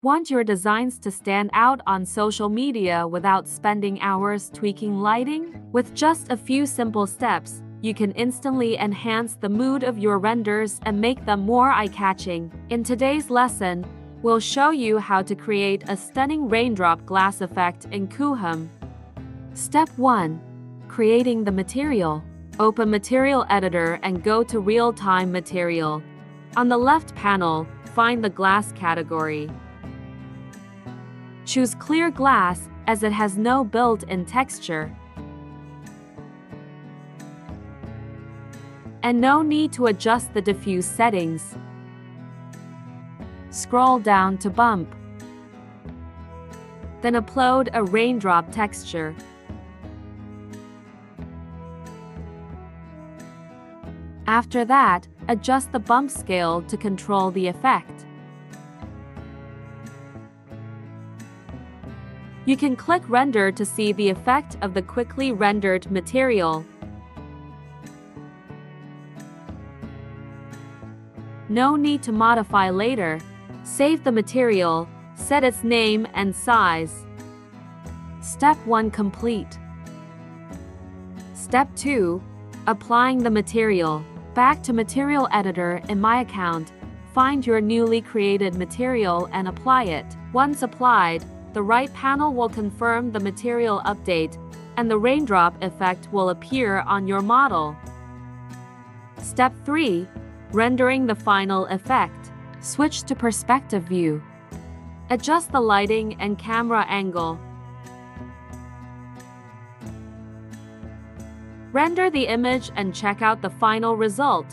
Want your designs to stand out on social media without spending hours tweaking lighting? With just a few simple steps, you can instantly enhance the mood of your renders and make them more eye-catching. In today's lesson, we'll show you how to create a stunning raindrop glass effect in Coohom. Step 1. Creating the material. Open Material Editor and go to Real-Time Material. On the left panel, find the glass category. Choose Clear Glass as it has no built-in texture. And no need to adjust the diffuse settings. Scroll down to bump. Then upload a raindrop texture. After that, adjust the bump scale to control the effect. You can click Render to see the effect of the quickly rendered material. No need to modify later. Save the material, set its name and size. Step 1 complete. Step 2. Applying the material. Back to Material Editor in My Account. Find your newly created material and apply it. Once applied, the right panel will confirm the material update, and the raindrop effect will appear on your model. Step 3. Rendering the final effect. Switch to perspective view. Adjust the lighting and camera angle. Render the image and check out the final result.